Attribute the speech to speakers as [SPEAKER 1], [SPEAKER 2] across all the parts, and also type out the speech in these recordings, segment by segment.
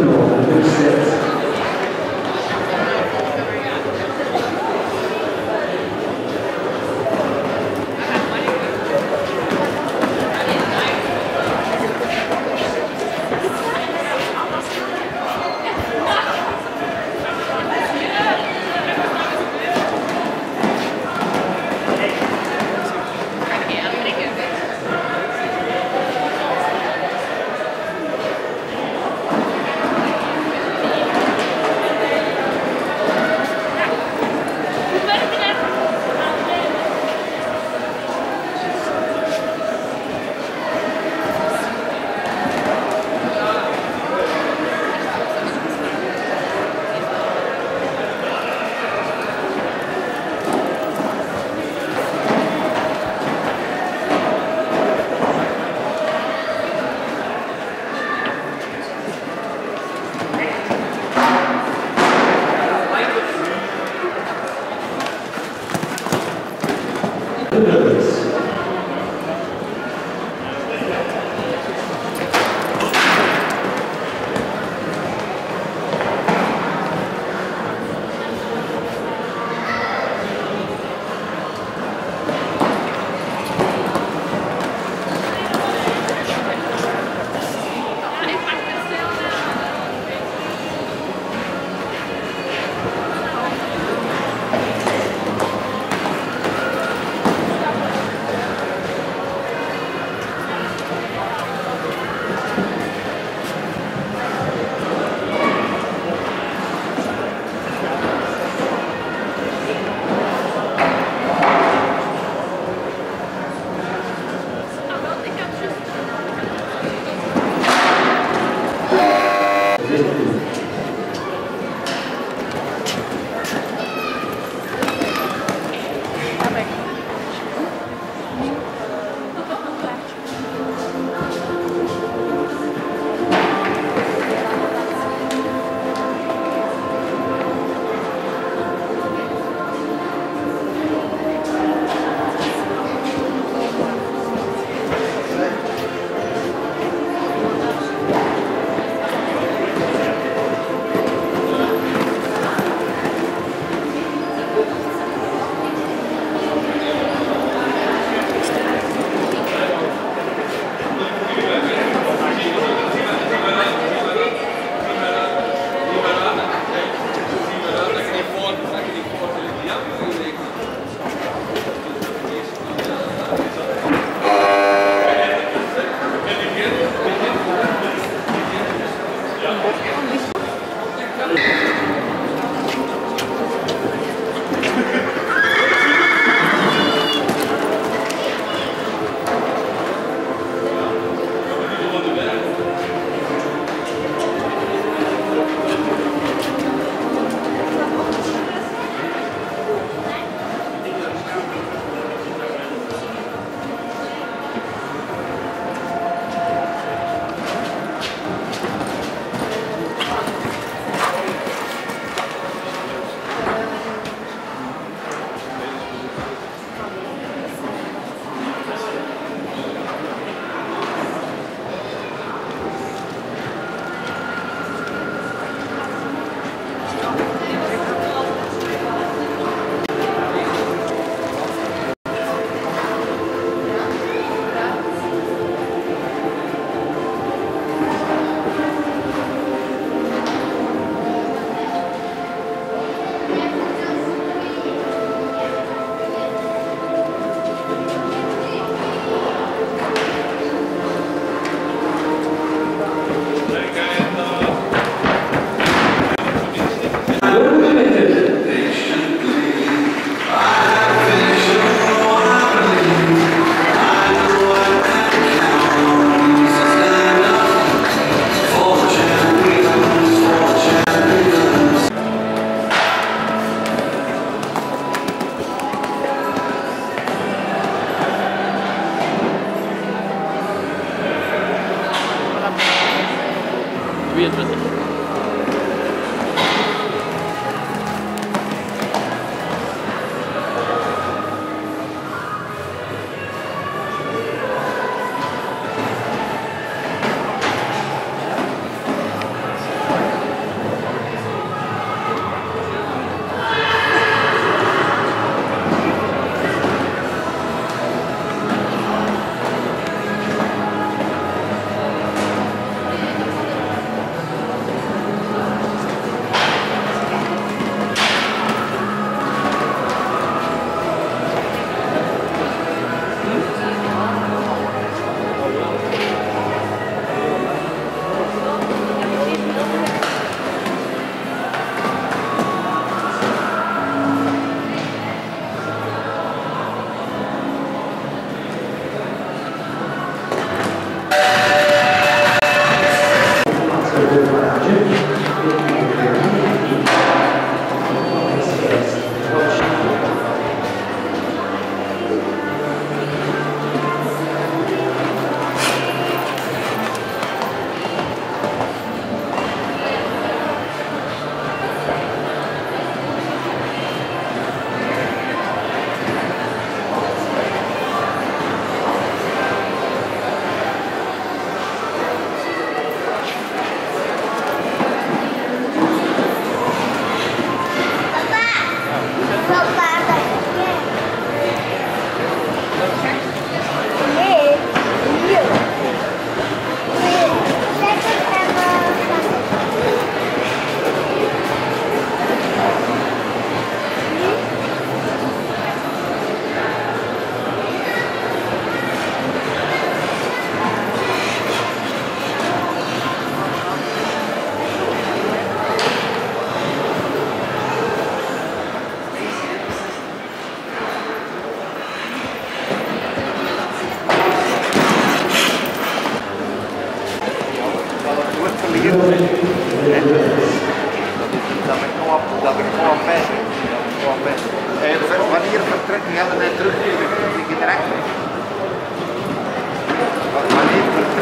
[SPEAKER 1] melhor, deu certo.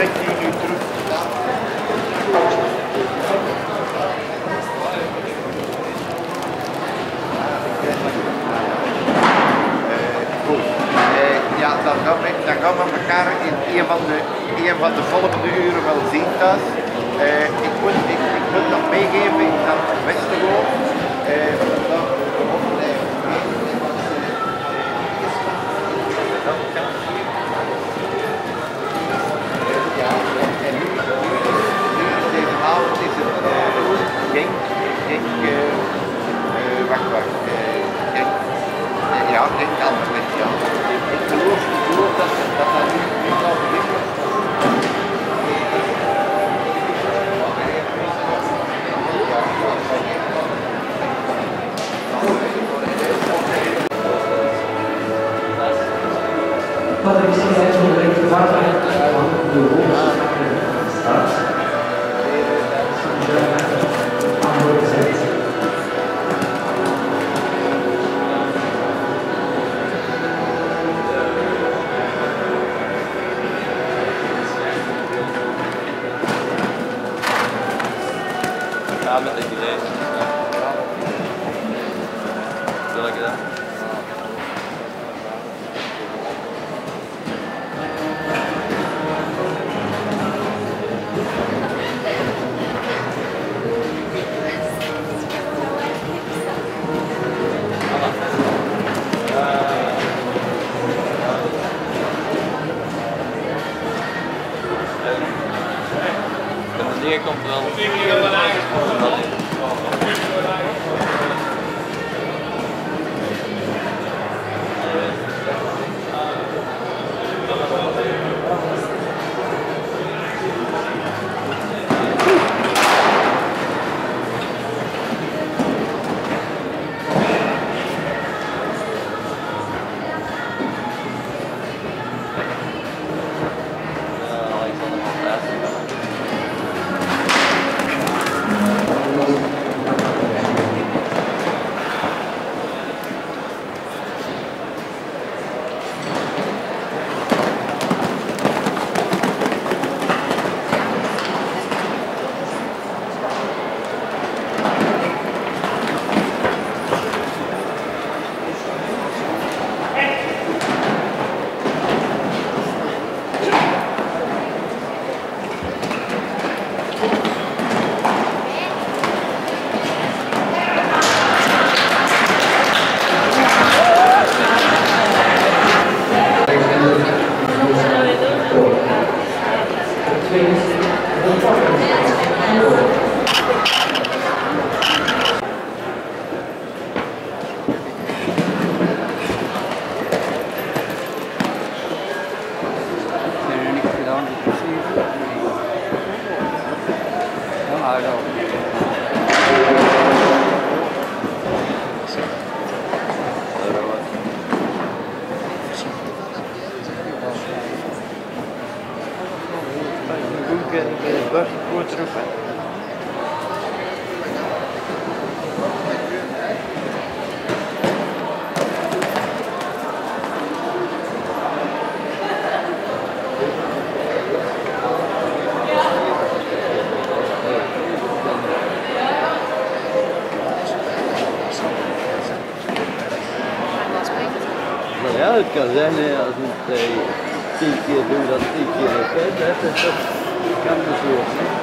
[SPEAKER 2] Thank you. kazerne, azıcık şey, tilkiye duyulan tilkiye eser, derse çok yanlış olsun.